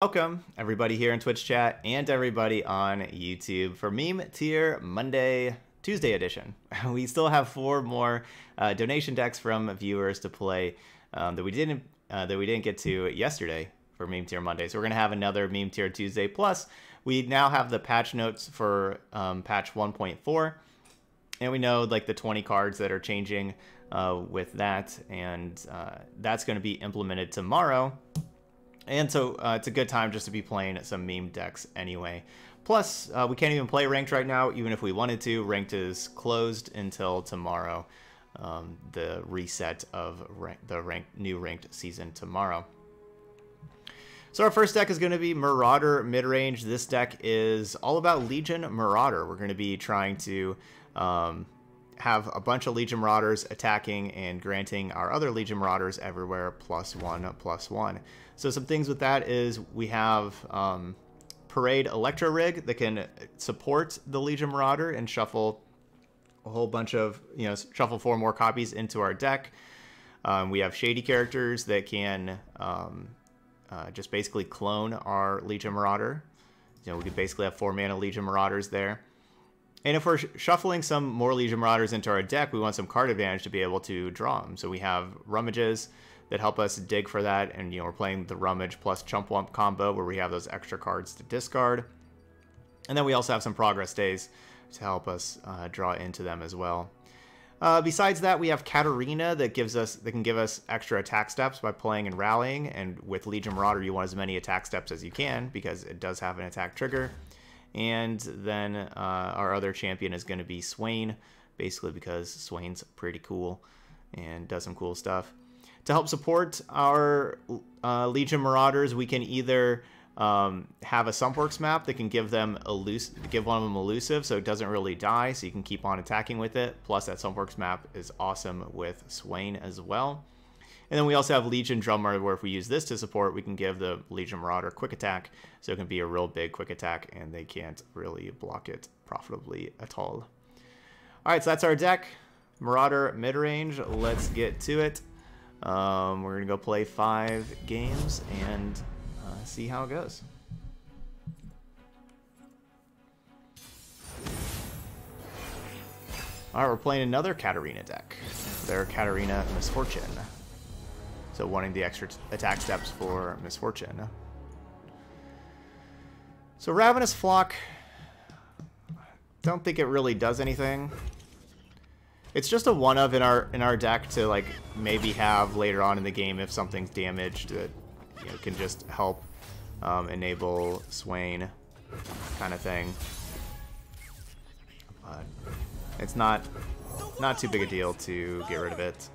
Welcome, everybody here in Twitch chat and everybody on YouTube for Meme Tier Monday, Tuesday edition. We still have four more uh, donation decks from viewers to play um, that we didn't uh, that we didn't get to yesterday for Meme Tier Monday. So we're gonna have another Meme Tier Tuesday. Plus, we now have the patch notes for um, patch 1.4, and we know like the 20 cards that are changing uh, with that, and uh, that's going to be implemented tomorrow. And so uh, it's a good time just to be playing some meme decks anyway. Plus, uh, we can't even play ranked right now, even if we wanted to. Ranked is closed until tomorrow, um, the reset of rank, the ranked, new ranked season tomorrow. So our first deck is going to be Marauder midrange. This deck is all about Legion Marauder. We're going to be trying to um, have a bunch of Legion Marauders attacking and granting our other Legion Marauders everywhere plus one, plus one. So some things with that is we have um, Parade Electro Rig that can support the Legion Marauder and shuffle a whole bunch of, you know, shuffle four more copies into our deck. Um, we have Shady characters that can um, uh, just basically clone our Legion Marauder. You know, we could basically have four mana Legion Marauders there. And if we're sh shuffling some more Legion Marauders into our deck, we want some card advantage to be able to draw them. So we have Rummages that help us dig for that, and you know we're playing the Rummage plus Chump Whump combo where we have those extra cards to discard. And then we also have some Progress Days to help us uh, draw into them as well. Uh, besides that, we have Katarina that gives us that can give us extra attack steps by playing and rallying. And with Legion Marauder, you want as many attack steps as you can because it does have an attack trigger. And then uh, our other champion is going to be Swain, basically because Swain's pretty cool and does some cool stuff. To help support our uh, Legion Marauders, we can either um, have a Sumpworks map that can give them elus give one of them elusive, so it doesn't really die, so you can keep on attacking with it. Plus, that Sumpworks map is awesome with Swain as well. And then we also have Legion Drummer, where if we use this to support, we can give the Legion Marauder quick attack, so it can be a real big quick attack, and they can't really block it profitably at all. All right, so that's our deck. Marauder mid-range. Let's get to it. Um, we're going to go play five games and uh, see how it goes. All right, we're playing another Katarina deck. Their Katarina Misfortune. So wanting the extra attack steps for Misfortune. So Ravenous Flock, don't think it really does anything. It's just a one of in our in our deck to like maybe have later on in the game if something's damaged that you know, can just help um, enable Swain kind of thing. But it's not not too big a deal to get rid of it.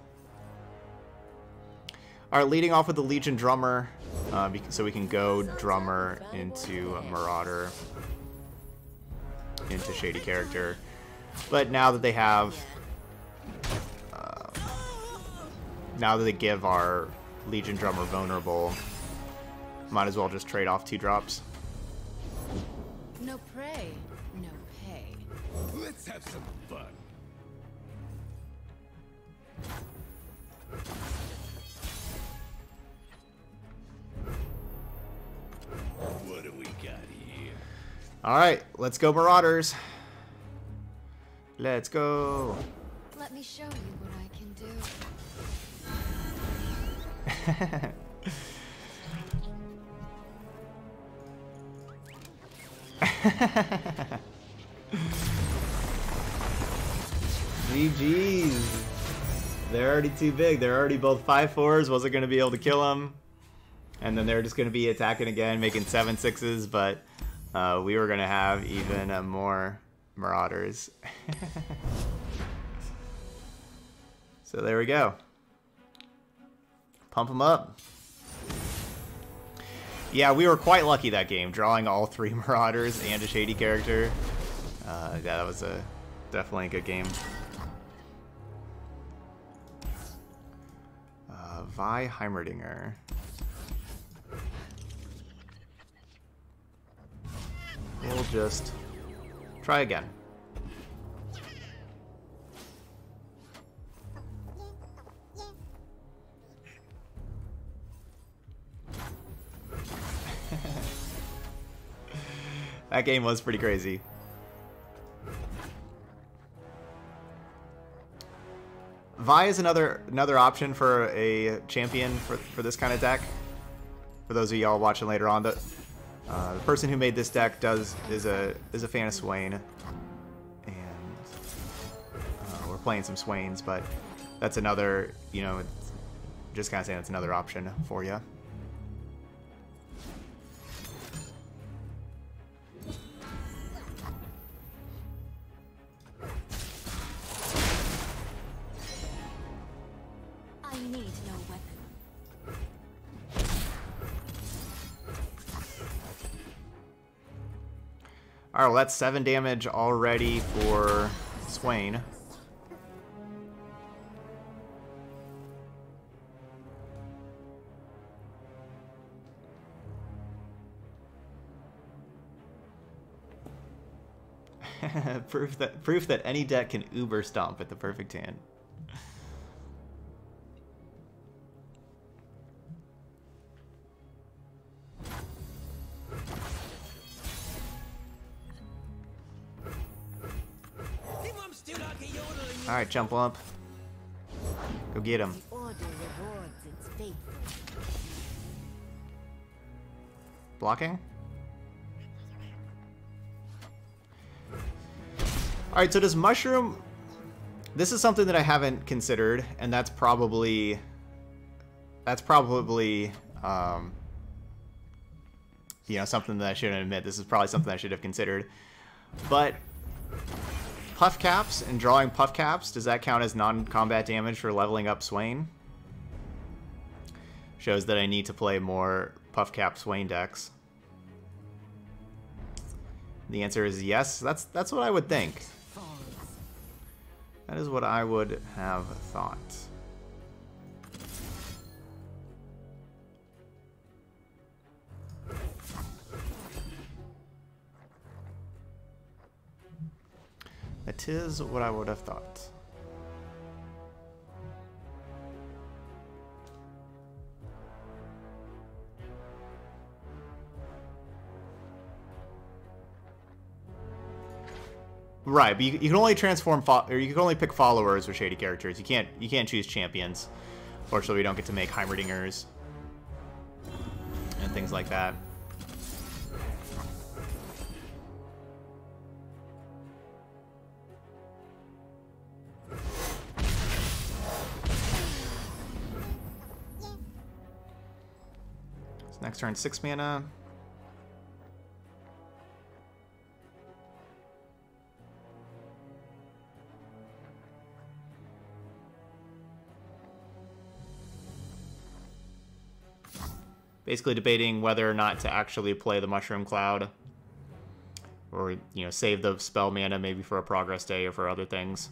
Alright, leading off with the Legion Drummer, uh, so we can go Drummer into Marauder, into Shady Character. But now that they have, uh, now that they give our Legion Drummer vulnerable, might as well just trade off two drops. No prey, no pay. Let's have some fun. All right, let's go Marauders. Let's go. Let me show you what I can do. GG's. They're already too big. They're already both five fours. Wasn't going to be able to kill them. And then they're just going to be attacking again, making seven sixes. But uh, we were to have even uh, more Marauders. so there we go. Pump them up. Yeah, we were quite lucky that game, drawing all three Marauders and a Shady character. Uh, yeah, that was a definitely a good game. Uh, Vi Heimerdinger. We'll just try again. that game was pretty crazy. Vi is another another option for a champion for, for this kind of deck. For those of y'all watching later on, the, uh, the person who made this deck does is a is a fan of Swain, and uh, we're playing some Swains, but that's another you know, just kind of saying it's another option for you. Alright, well that's 7 damage already for Swain. proof that proof that any deck can uber stomp at the perfect hand. All right, jump up. Go get him. The order rewards its faithful. Blocking. All right, so does mushroom? This is something that I haven't considered, and that's probably that's probably um, you know something that I shouldn't admit. This is probably something I should have considered, but puff caps and drawing puff caps does that count as non-combat damage for leveling up Swain? Shows that I need to play more puff cap Swain decks. The answer is yes. That's that's what I would think. That is what I would have thought. That is what I would have thought. Right, but you, you can only transform, fo- or you can only pick followers or shady characters. You can't you can't choose champions. Fortunately, we don't get to make Heimerdingers and things like that. Turn, six mana. basically debating whether or not to actually play the Mushroom Cloud. Or, you know, save the spell mana maybe for a progress day or for other things.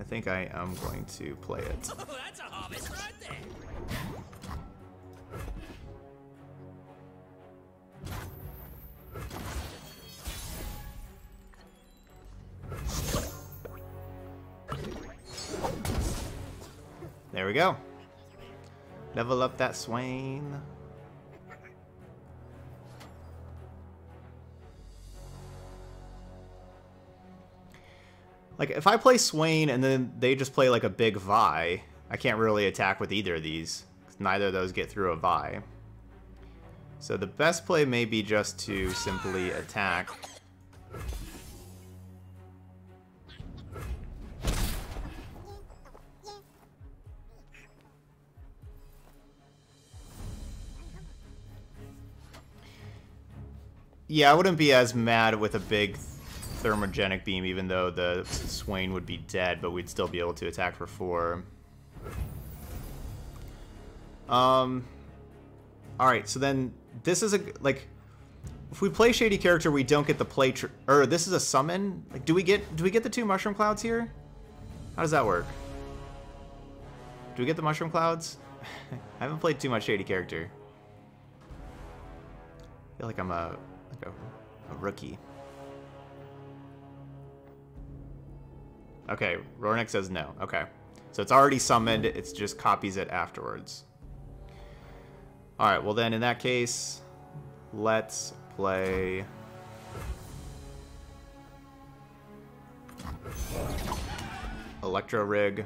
I think I am going to play it. There we go. Level up that Swain. Like, if I play Swain and then they just play like a big Vi, I can't really attack with either of these. Neither of those get through a Vi. So the best play may be just to simply attack. Yeah, I wouldn't be as mad with a big thermogenic beam, even though the Swain would be dead, but we'd still be able to attack for four. Um. All right, so then this is a like, if we play shady character, we don't get the play. Or this is a summon. Like, do we get do we get the two mushroom clouds here? How does that work? Do we get the mushroom clouds? I haven't played too much shady character. I feel like I'm a a, a rookie. Okay, Rornik says no. Okay. So it's already summoned, it just copies it afterwards. Alright, well then in that case, let's play. Electro Rig.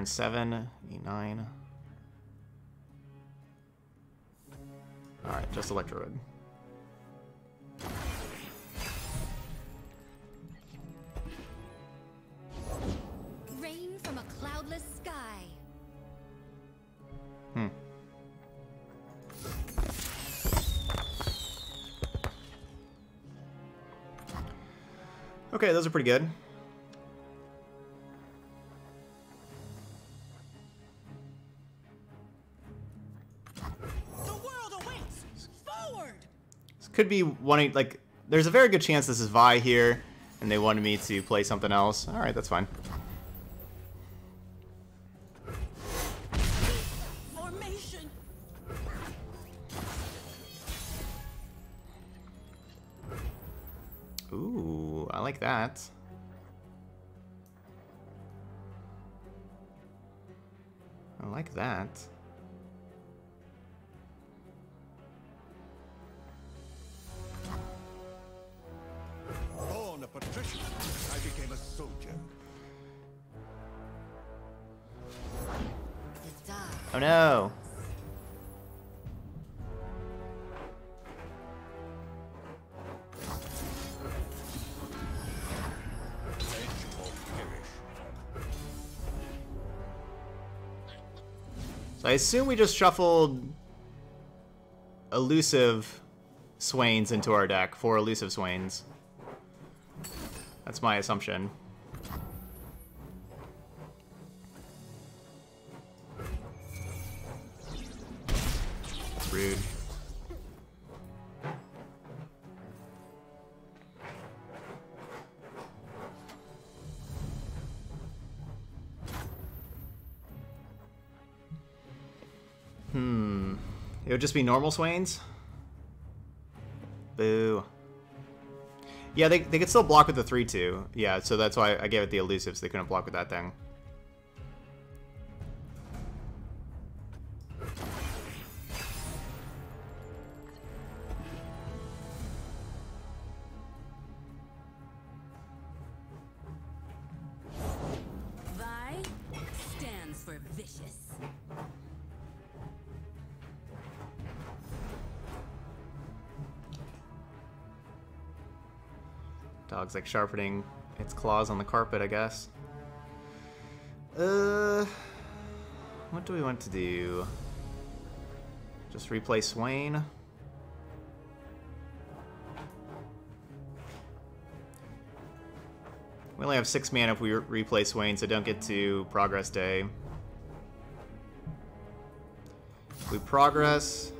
Turn seven, E9. Alright, just Electro. Rain from a cloudless sky. Hmm. Okay, those are pretty good. Could be wanting, like, there's a very good chance this is Vi here, and they wanted me to play something else. Alright, that's fine. So I assume we just shuffled elusive Swains into our deck. Four elusive Swains. That's my assumption. Just be normal Swains? Boo. Yeah, they, they could still block with the 3-2. Yeah, so that's why I gave it the elusive, so they couldn't block with that thing. Dog's like sharpening its claws on the carpet, I guess. Uh, what do we want to do? Just replay Swain? We only have six mana if we re- replay Swain, so don't get to Progress Day. We progress.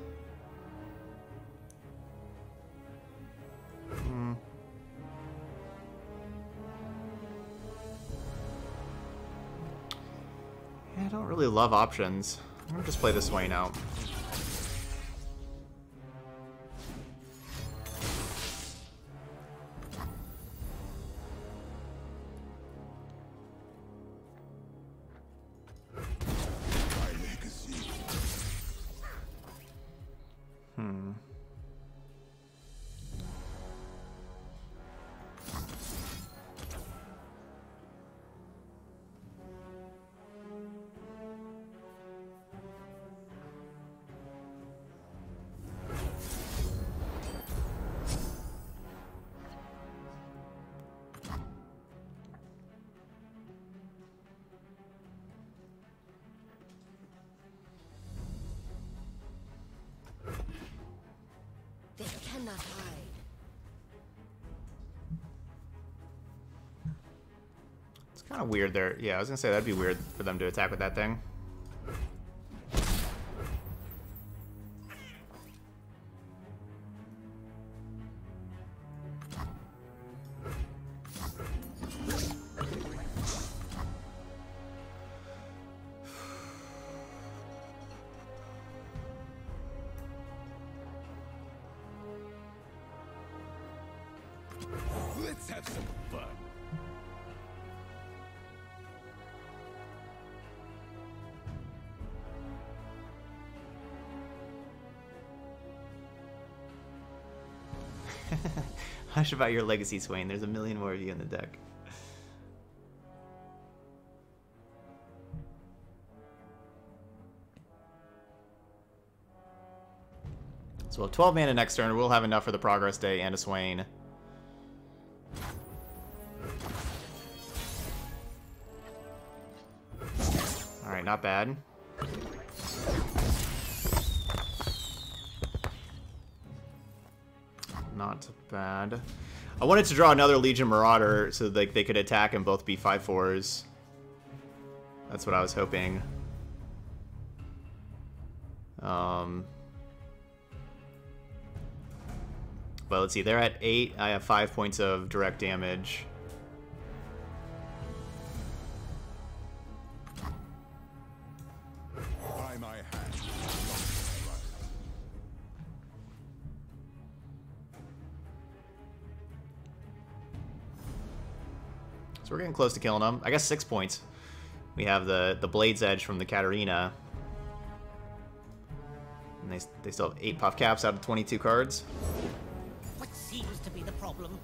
Don't really love options. I'm gonna just play this Swain out. Weird there. Yeah, I was gonna say that'd be weird for them to attack with that thing. Hush about your legacy, Swain. There's a million more of you in the deck. So we'll have 12 mana next turn. We'll have enough for the Progress Day and a Swain. Alright, not bad. Not bad. I wanted to draw another Legion Marauder so like they could attack and both be 5-4s. That's what I was hoping. Um, but let's see, they're at 8. I have 5 points of direct damage. Getting close to killing them. I guess 6 points. We have the, the Blade's Edge from the Katarina. And they, they still have 8 puff caps out of 22 cards. What seems to be the problem?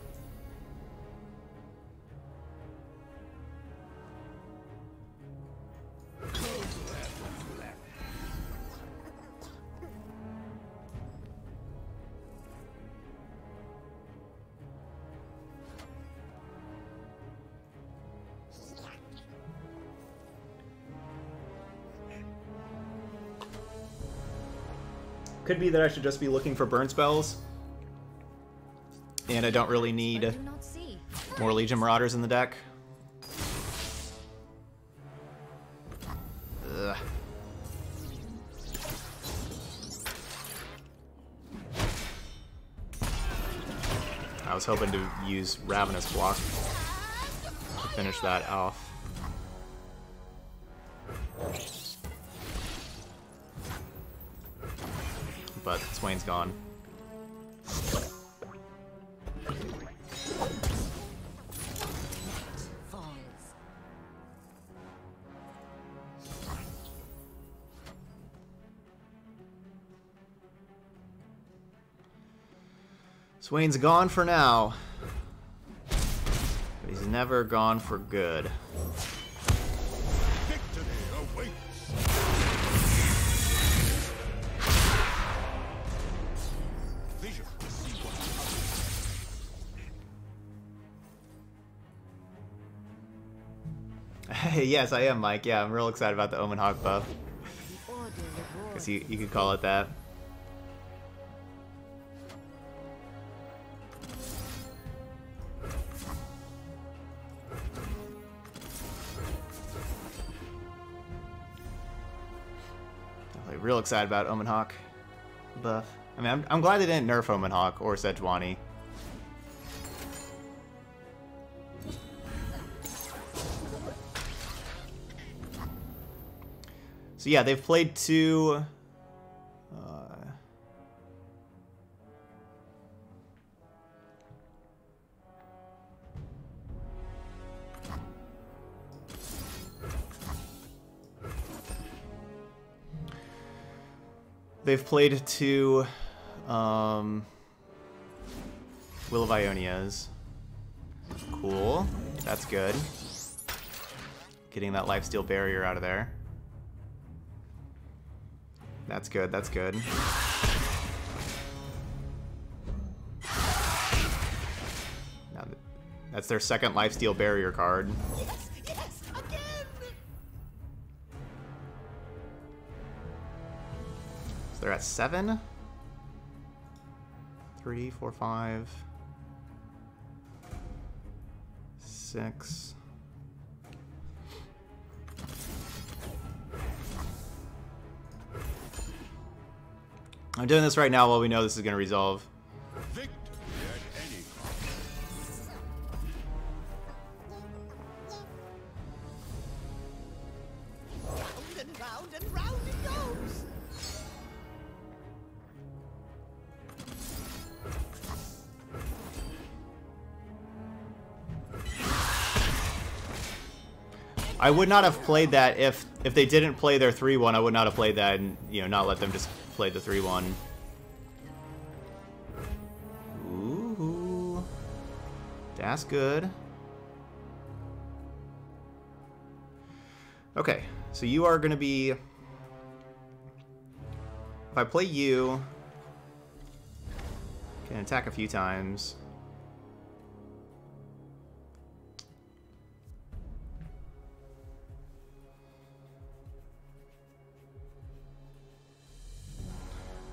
Could be that I should just be looking for burn spells. And I don't really need do not see. more Legion Marauders in the deck. Ugh. I was hoping to use Ravenous Flock to finish that off. Swain's gone. Swain's gone for now. But he's never gone for good. Yes, I am, Mike. Yeah, I'm real excited about the Omen Hawk buff. Guess you, you could call it that. Definitely real excited about Omen Hawk buff. I mean, I'm, I'm glad they didn't nerf Omen Hawk or Sejuani. So yeah, they've played two. Uh, they've played two um, Will of Ionias. Cool. That's good. Getting that lifesteal barrier out of there. That's good, that's good. Now th- that's their second lifesteal barrier card. Yes, yes! So they're at seven. Three, four, five, six. I'm doing this right now while we know this is going to resolve. I would not have played that if if they didn't play their 3-1, I would not have played that and, you know, not let them just play the 3-1. Ooh. That's good. Okay, so you are going to be... If I play you... Can attack a few times.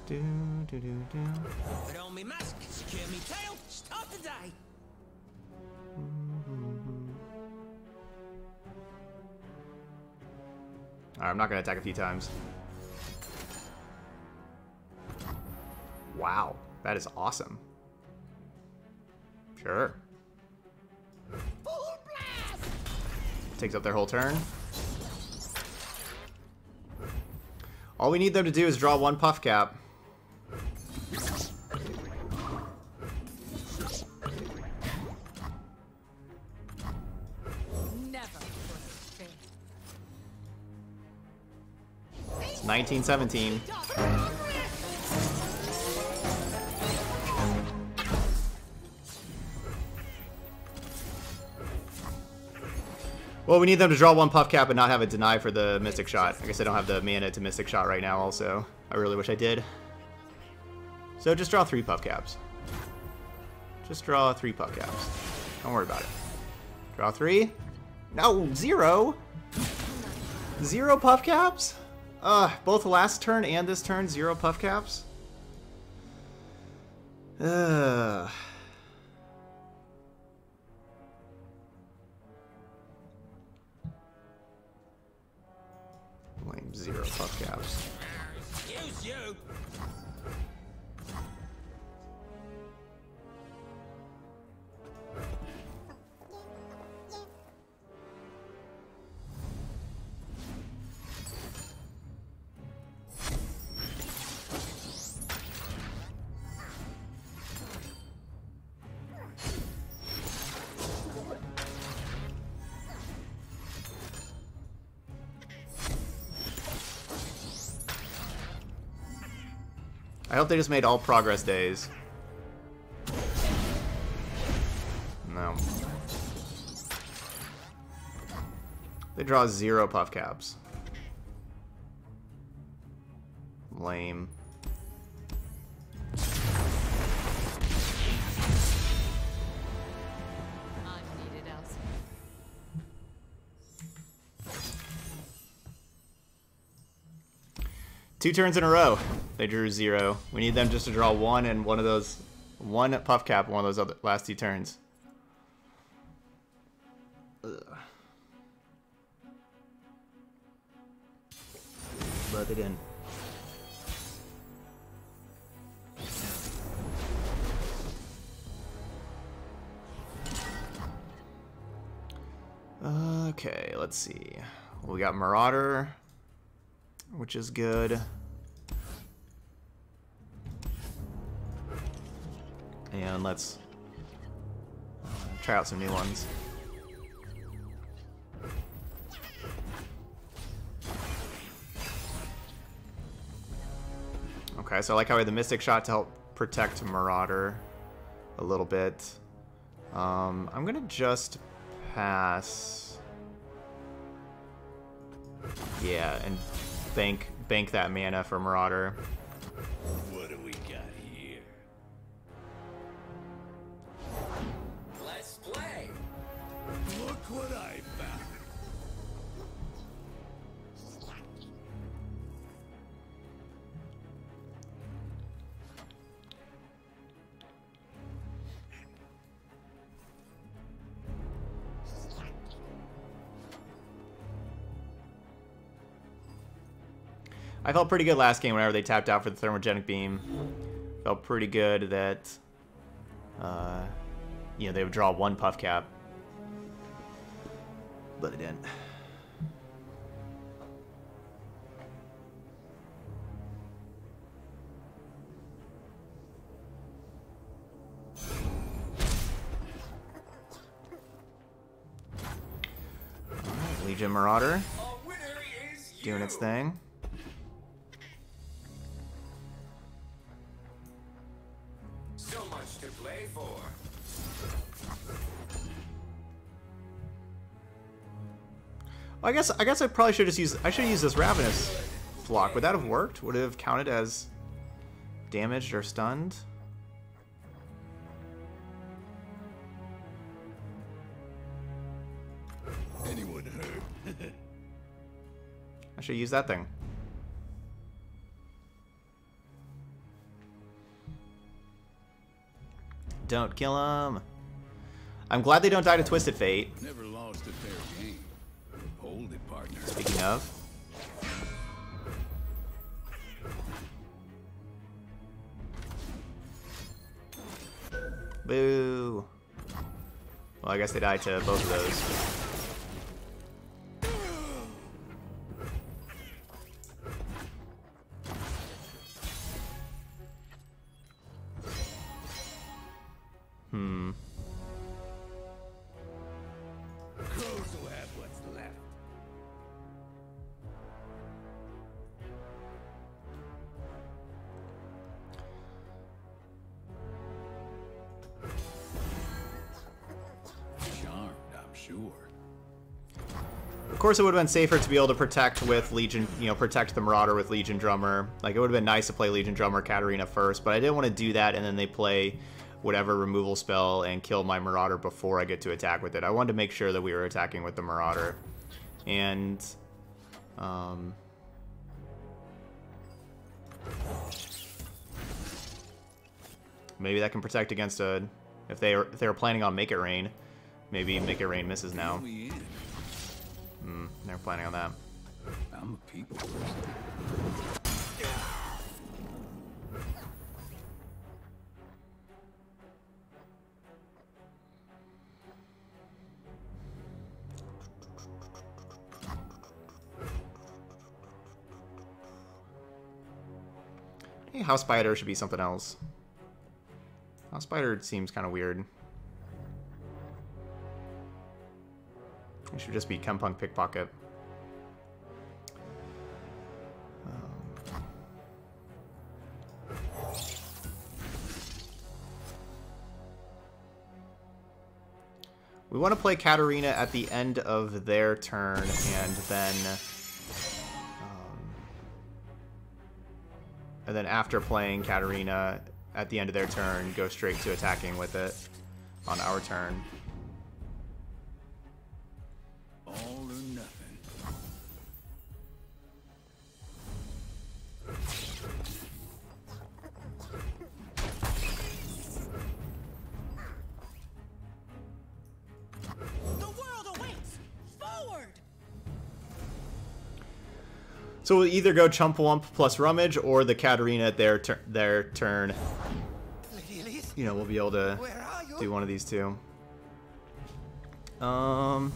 Do, do, do, do. Put on me mask, secure me tail, start the day. Alright, I'm not gonna attack a few times. Wow, that is awesome. Sure. Full blast! Takes up their whole turn. All we need them to do is draw one puff cap. Never fail. It's 1917. Well, we need them to draw one puff cap and not have it deny for the Mystic Shot. I guess I don't have the mana to Mystic Shot right now also. I really wish I did. So just draw three puff caps. Just draw three puff caps. Don't worry about it. Draw three. No, zero. Zero puff caps? Uh, both last turn and this turn, zero puff caps? Ugh. Lame, zero puff caps. Excuse you. I hope they just made all progress days. No. They draw zero puff caps. Lame. Two turns in a row. They drew zero. We need them just to draw one and one of those, one puff cap, one of those other last two turns. But they didn't. Okay, let's see. We got Marauder, which is good. And let's uh, try out some new ones. Okay, so I like how we had the Mystic Shot to help protect Marauder a little bit. Um, I'm gonna just pass. Yeah, and bank bank that mana for Marauder. I felt pretty good last game whenever they tapped out for the thermogenic beam. Felt pretty good that, uh, you know, they would draw one puff cap. But they didn't. Legion Marauder doing its thing. I guess I guess I probably should just use I should use this Ravenous Flock. Would that have worked? Would it have counted as damaged or stunned? Anyone hurt? I should use that thing. Don't kill him. I'm glad they don't die to Twisted Fate. Never lost a fair game. Hold it, partner. Speaking of. Boo. Well, I guess they died to both of those. Course, it would have been safer to be able to protect with Legion, you know, protect the Marauder with Legion Drummer. Like, it would have been nice to play Legion Drummer Katarina first, but I didn't want to do that and then they play whatever removal spell and kill my Marauder before I get to attack with it. I wanted to make sure that we were attacking with the Marauder. And, um... Maybe that can protect against a... If they are, if they were planning on Make It Rain, maybe Make It Rain misses now. Hmm, they're planning on that. I'm a people person. Hey, House Spider should be something else. House Spider seems kind of weird. It should just be Chempunk Pickpocket. Um, We want to play Katarina at the end of their turn and then um, and then after playing Katarina at the end of their turn, go straight to attacking with it on our turn. So we'll either go Chump Whump plus Rummage or the Katarina at their tur their turn. You know, we'll be able to do one of these two. Um.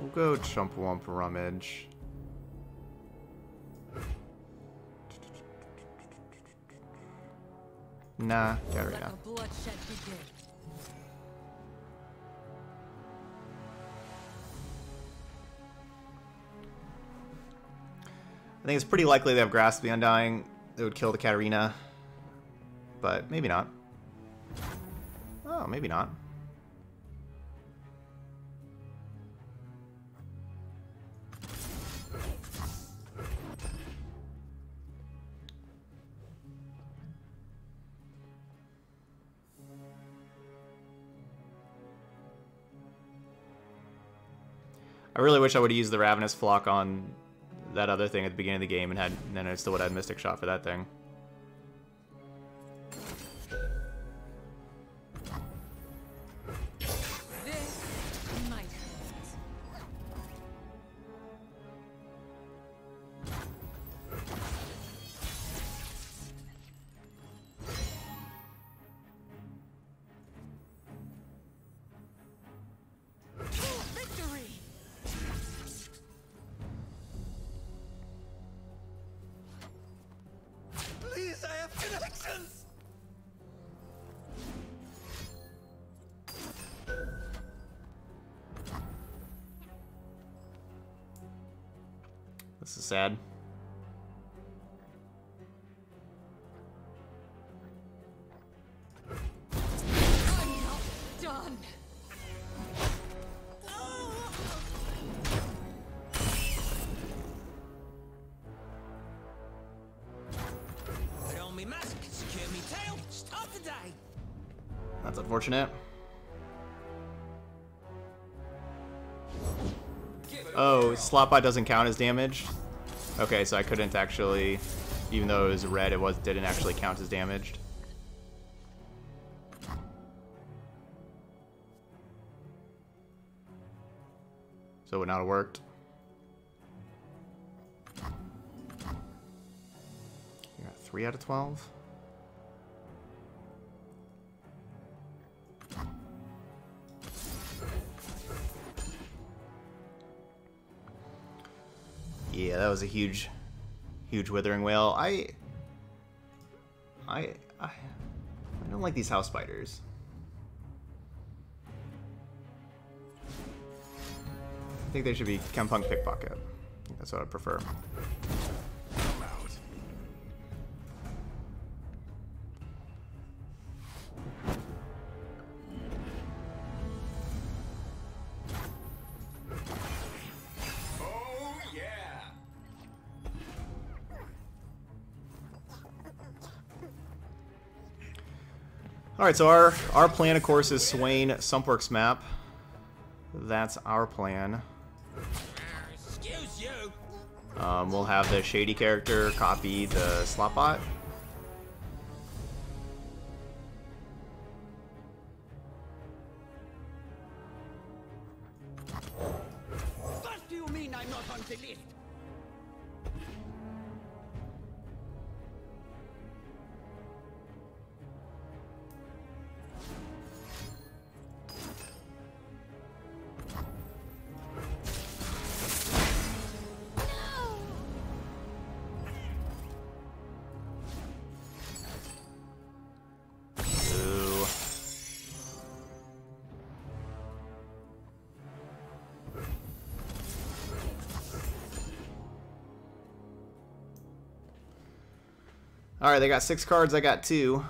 We'll go Chump Whump Rummage. Nah, Katarina. I think it's pretty likely they have Grasp the Undying. They would kill the Katarina. But maybe not. Oh, maybe not. Really wish I would have used the Ravenous Flock on that other thing at the beginning of the game and had then I still would have had Mystic Shot for that thing. Done. Put on me mask, secure me tail, start the day. That's unfortunate. Oh, slot bot doesn't count as damage. Okay, so I couldn't actually, even though it was red, it was didn't actually count as damaged. So it would not have worked. You got three out of twelve. Yeah, that was a huge, huge Withering Wail. I, I, I, I don't like these house spiders. I think they should be Chempunk Pickpocket. That's what I prefer. All right, so our our plan, of course, is Swain Sumpworks map. That's our plan. Um, we'll have the shady character copy the slot All right, they got six cards. I got two.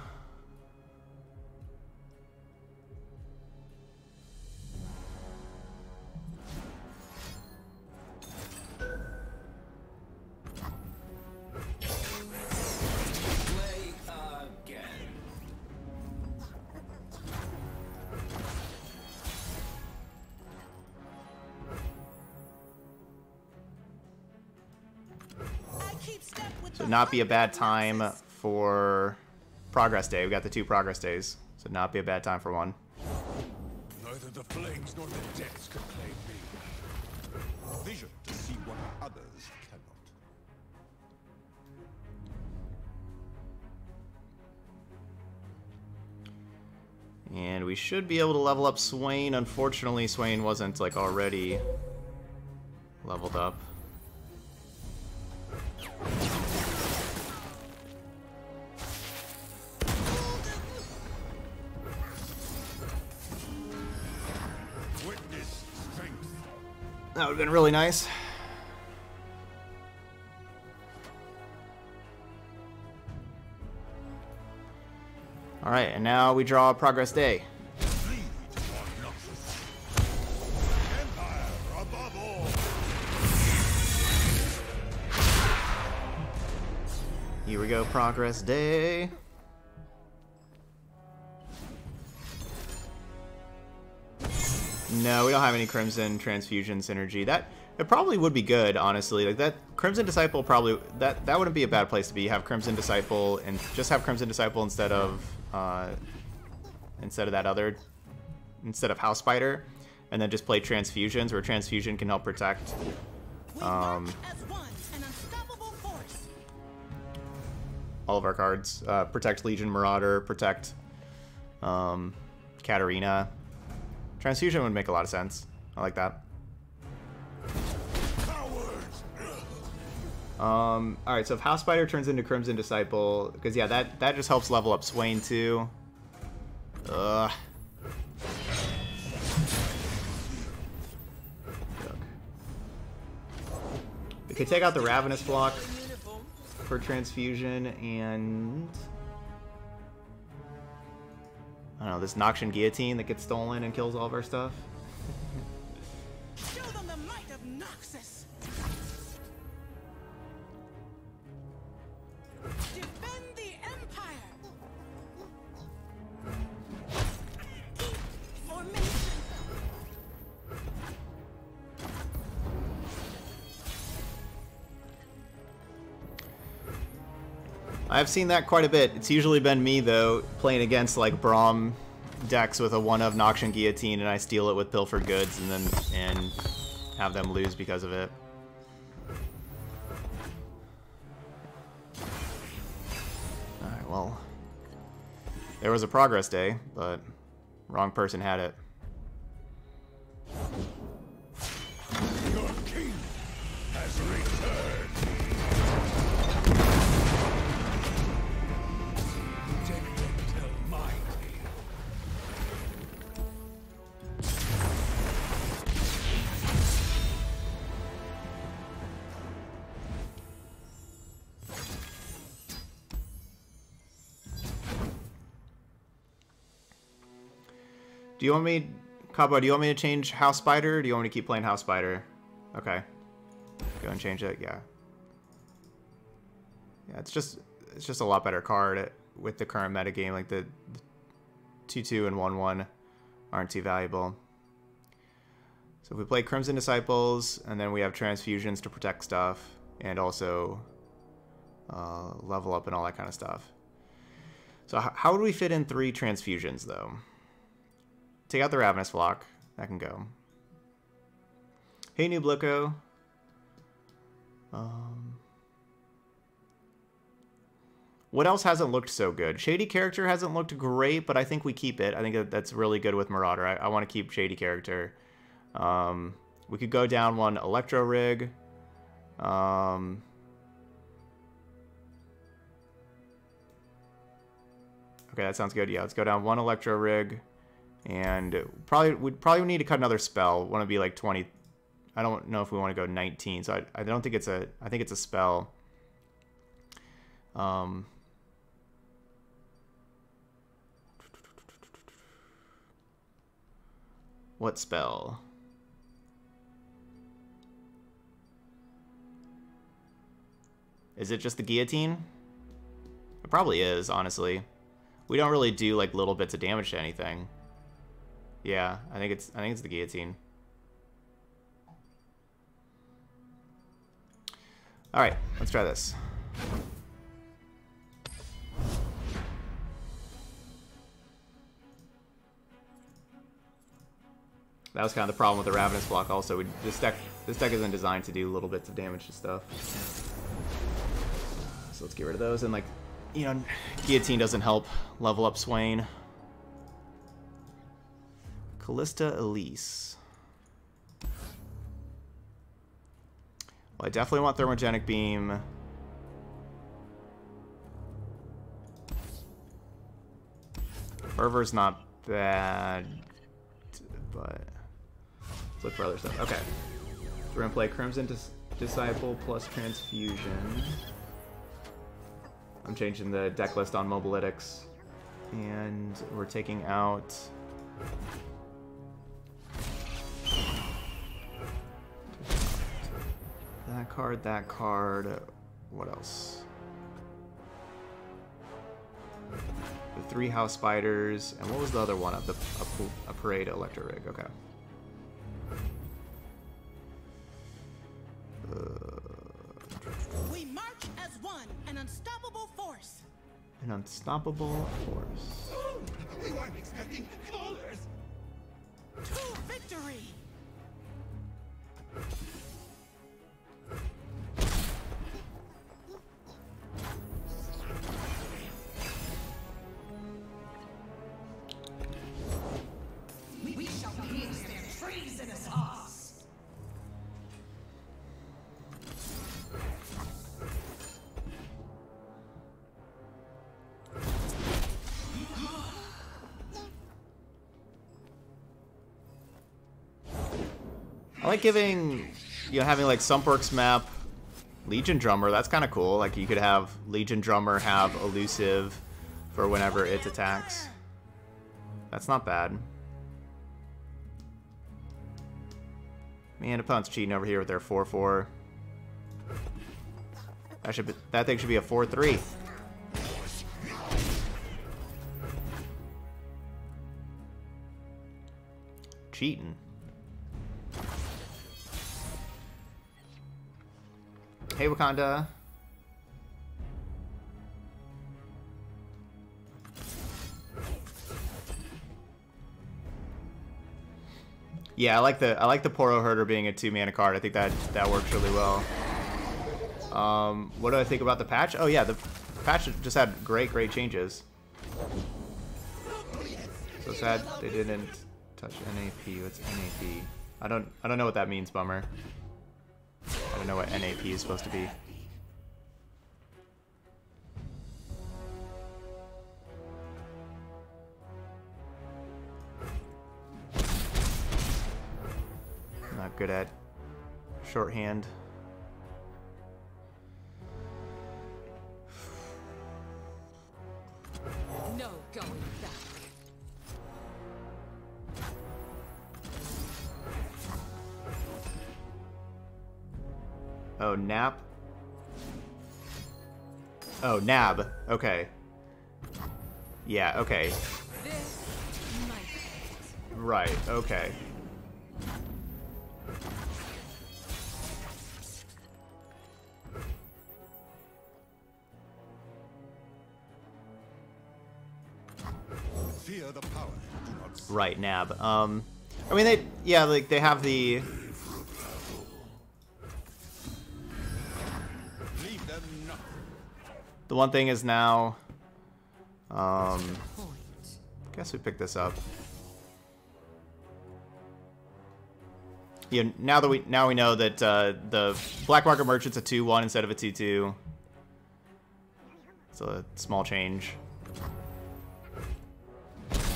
Play again. I keep step with So the not be a bad time. For progress day. We got the two progress days, so not be a bad time for one. Neither the flames nor the depths can claim me. Vision to see what others cannot. And we should be able to level up Swain. Unfortunately, Swain wasn't like already leveled up. That would have been really nice. All right, and now we draw progress day. Here we go, progress day. No, we don't have any Crimson Transfusion synergy. That it probably would be good, honestly. Like that Crimson Disciple probably that that wouldn't be a bad place to be. Have Crimson Disciple and just have Crimson Disciple instead of uh, instead of that other instead of House Spider, and then just play Transfusions where Transfusion can help protect. Um, work as one, an unstoppable force. all of our cards. Uh, protect Legion Marauder, protect um, Katarina. Transfusion would make a lot of sense. I like that. Um, all right, so if House Spider turns into Crimson Disciple, because yeah, that that just helps level up Swain too. Ugh. Big could take out the Ravenous Flock for transfusion and I don't know this Noxian guillotine that gets stolen and kills all of our stuff. Show them the might of Noxus. I've seen that quite a bit. It's usually been me though playing against like Braum decks with a one of Noxian Guillotine and I steal it with Pilfer Goods and then and have them lose because of it. Alright, well. There was a progress day, but wrong person had it. Do you want me, Cabo, do you want me to change House Spider do you want me to keep playing House Spider? Okay. Go and change it, yeah. Yeah, it's just it's just a lot better card with the current metagame. Like the 2-2 and 1-1 aren't too valuable. So if we play Crimson Disciples, and then we have transfusions to protect stuff, and also uh, level up and all that kind of stuff. So how would we fit in three transfusions, though? Take out the Ravenous Flock. That can go. Hey, New Blico. Um, what else hasn't looked so good? Shady Character hasn't looked great, but I think we keep it. I think that that's really good with Marauder. I, I want to keep Shady Character. Um, we could go down one Electro Rig. Um, okay, that sounds good. Yeah, let's go down one Electro Rig. And probably would probably need to cut another spell. Want to be like 20. I don't know if we want to go 19. So I, I don't think it's a I think it's a spell. Um What spell? Is it just the guillotine? It probably is, honestly. We don't really do like little bits of damage to anything. Yeah, I think it's I think it's the guillotine. All right, let's try this. That was kind of the problem with the Ravenous Flock. Also, we, this deck this deck isn't designed to do little bits of damage to stuff. So let's get rid of those. And like, you know, guillotine doesn't help level up Swain. Callista Elise. Well, I definitely want Thermogenic Beam. Fervor's not bad, but let's look for other stuff. Okay. We're gonna play Crimson Dis Disciple plus Transfusion. I'm changing the deck list on Mobalytics. And we're taking out card, that card. What else? The three house spiders, and what was the other one? Of the a, a parade electro rig. Okay. We march as one, an unstoppable force. An unstoppable force. Like giving, you know, having like Sumpworks map Legion Drummer, that's kind of cool. Like you could have Legion Drummer have elusive for whenever it attacks. That's not bad. Man, opponent's cheating over here with their 4-4. That should be, that thing should be a 4-3. Cheating. Hey, Wakanda. Yeah, I like the I like the Poro Herder being a two mana card. I think that that works really well. Um, what do I think about the patch? Oh yeah, the patch just had great great changes. So sad they didn't touch NAP. What's NAP? I don't I don't know what that means, bummer. I don't know what NAP is supposed to be. Not good at shorthand. No going Oh, nap. Oh, nab. Okay. Yeah, okay. Right, okay. Fear the power. Do not s- Right, nab. Um, I mean, they, yeah, like, they have the, the one thing is now, um, point. guess we pick this up. Yeah, now that we now we know that uh, the black market merchant's a two one instead of a two two. It's a small change. I.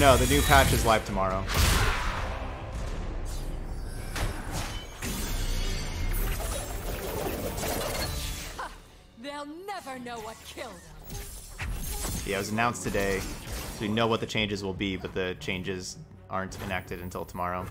No, the new patch is live tomorrow. Never know what killed them. Yeah, it was announced today, so we know what the changes will be, but the changes aren't enacted until tomorrow.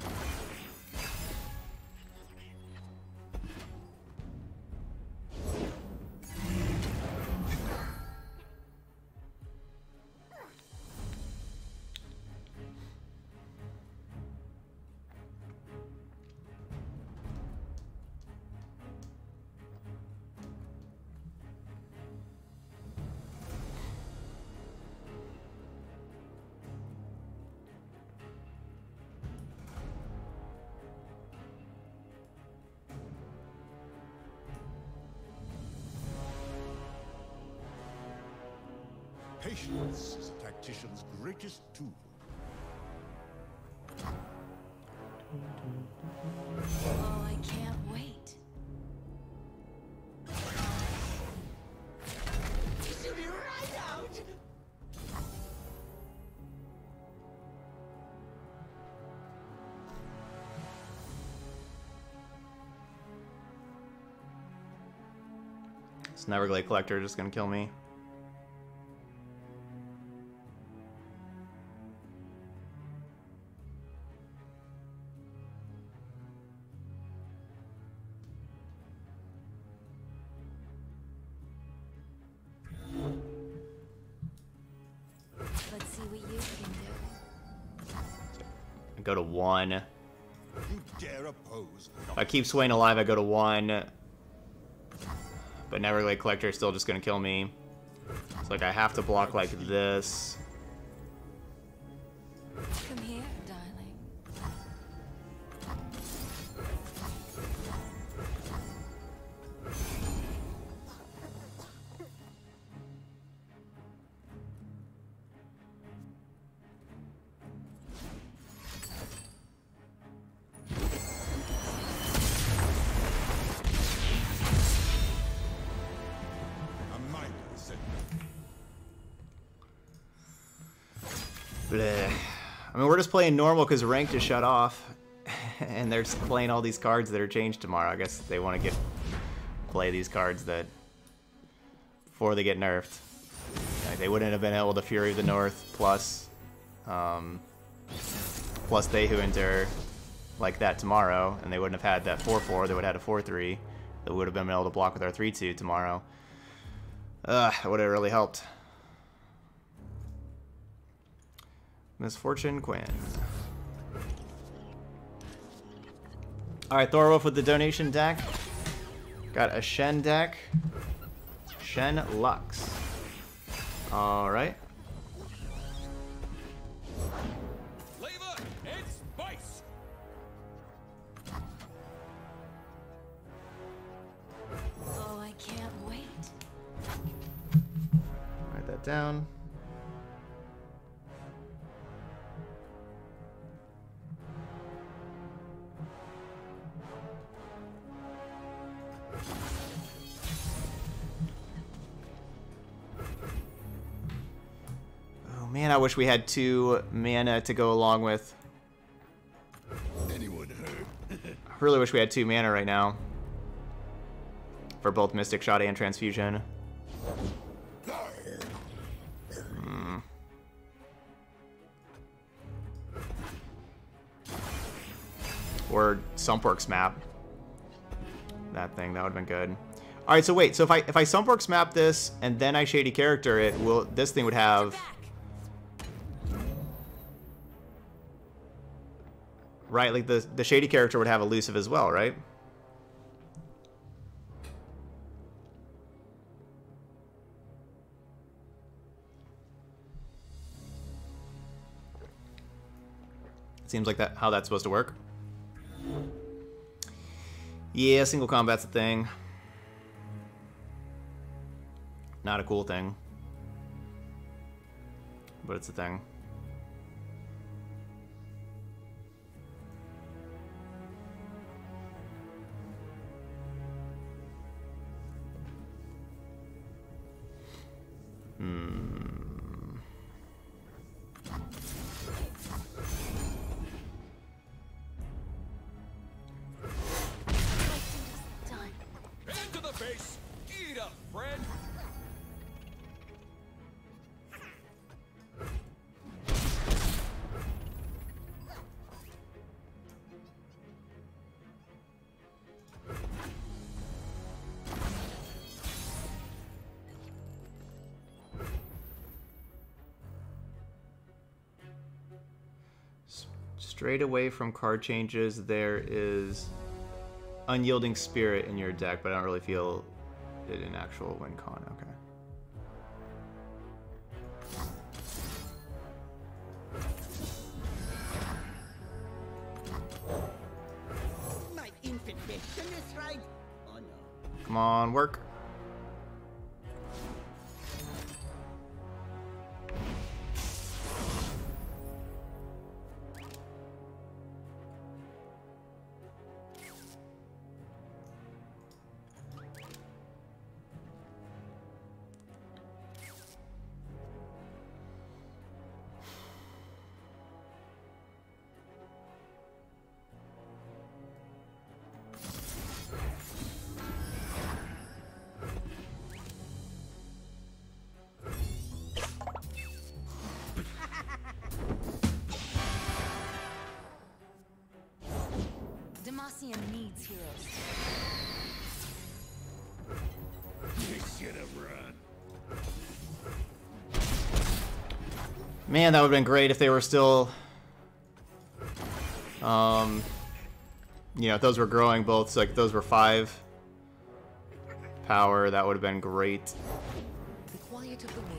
Oh, I can't wait. This Neverglade Collector just gonna kill me. One. If I keep Swain alive, I go to one. But Neverglade Collector is still just gonna kill me. It's like I have to block like this. Playing normal because ranked is shut off, and they're playing all these cards that are changed tomorrow. I guess they want to get play these cards that before they get nerfed. Like, they wouldn't have been able to Fury of the North plus um, plus they who endure like that tomorrow, and they wouldn't have had that 4-4. They would have had a 4-3. That would have been able to block with our 3-2 tomorrow. Ugh, that would have really helped. Misfortune Quinn. Alright, Thorwolf with the donation deck. Got a Shen deck. Shen Lux. Alright. Flavor man, I wish we had two mana to go along with. Anyone heard? I really wish we had two mana right now. For both Mystic Shot and Transfusion. Hmm. Or Sumpworks map. That thing, that would have been good. Alright, so wait, so if I if I Sumpworks map this and then I shady character it, will this thing would have right, like the the shady character would have elusive as well, right? Seems like that how that's supposed to work. Yeah, single combat's a thing. Not a cool thing. But it's a thing. Straight away from card changes, there is Unyielding Spirit in your deck, but I don't really feel it in actual win Demacian needs heroes. You should have run. Man, that would have been great if they were still. Um, you know, if those were growing both, so like if those were five power, that would have been great. The quiet of the.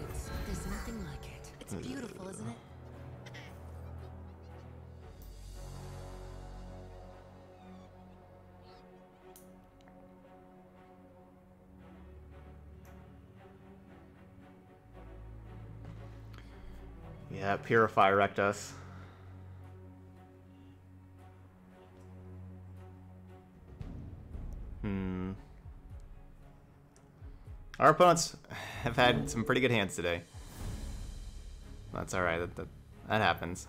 Purify wrecked us. Hmm. Our opponents have had some pretty good hands today. That's alright, that, that, that happens.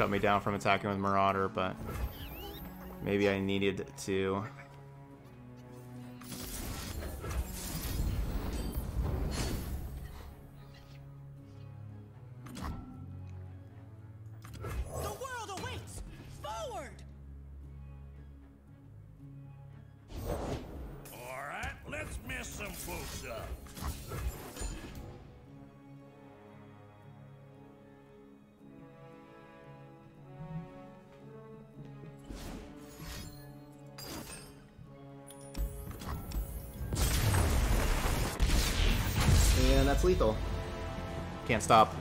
Shut me down from attacking with Marauder, but maybe I needed to. Stop.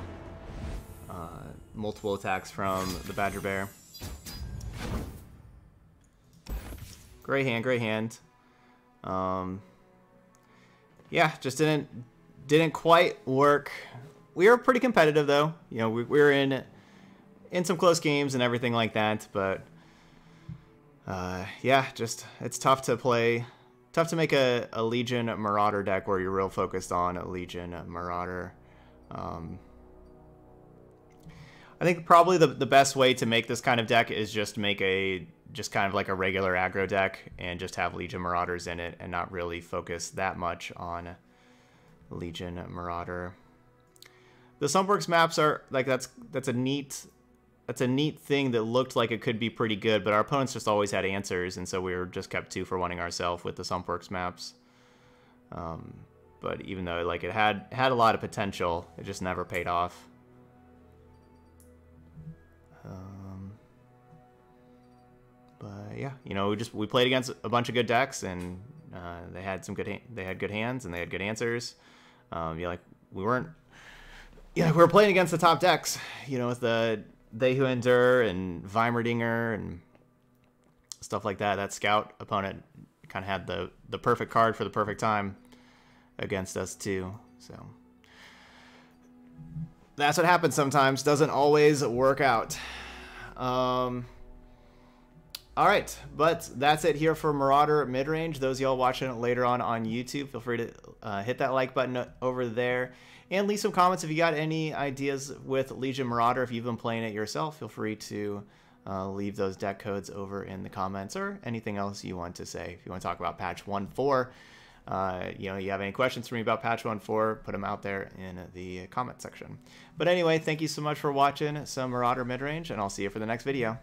Uh, multiple attacks from the Badger Bear. Great hand, great hand. Um, yeah, just didn't didn't quite work. We were pretty competitive though. You know, we, we were in in some close games and everything like that, but uh, yeah, just it's tough to play tough to make a, a Legion Marauder deck where you're real focused on a Legion Marauder. Um, I think probably the, the best way to make this kind of deck is just make a just kind of like a regular aggro deck and just have Legion Marauders in it and not really focus that much on Legion Marauder. The Sumpworks maps are like that's that's a neat that's a neat thing that looked like it could be pretty good, but our opponents just always had answers, and so we were just kept two for wanting ourselves with the Sumpworks maps. Um, but even though like it had had a lot of potential, it just never paid off. Um, but yeah, you know, we just we played against a bunch of good decks, and uh, they had some good they had good hands and they had good answers. Um, yeah, like we weren't. Yeah, we were playing against the top decks, you know, with the They Who Endure and Heimerdinger and stuff like that. That scout opponent kind of had the the perfect card for the perfect time against us too. So that's what happens sometimes. Doesn't always work out. Um, all right, but that's it here for Marauder Midrange. Those y'all watching it later on on YouTube, feel free to uh, hit that like button over there and leave some comments if you got any ideas with Legion Marauder. If you've been playing it yourself, feel free to uh, leave those deck codes over in the comments or anything else you want to say. If you want to talk about patch 1.4, uh, you know, you have any questions for me about patch 1.4, put them out there in the comment section. But anyway, thank you so much for watching some Marauder Midrange, and I'll see you for the next video.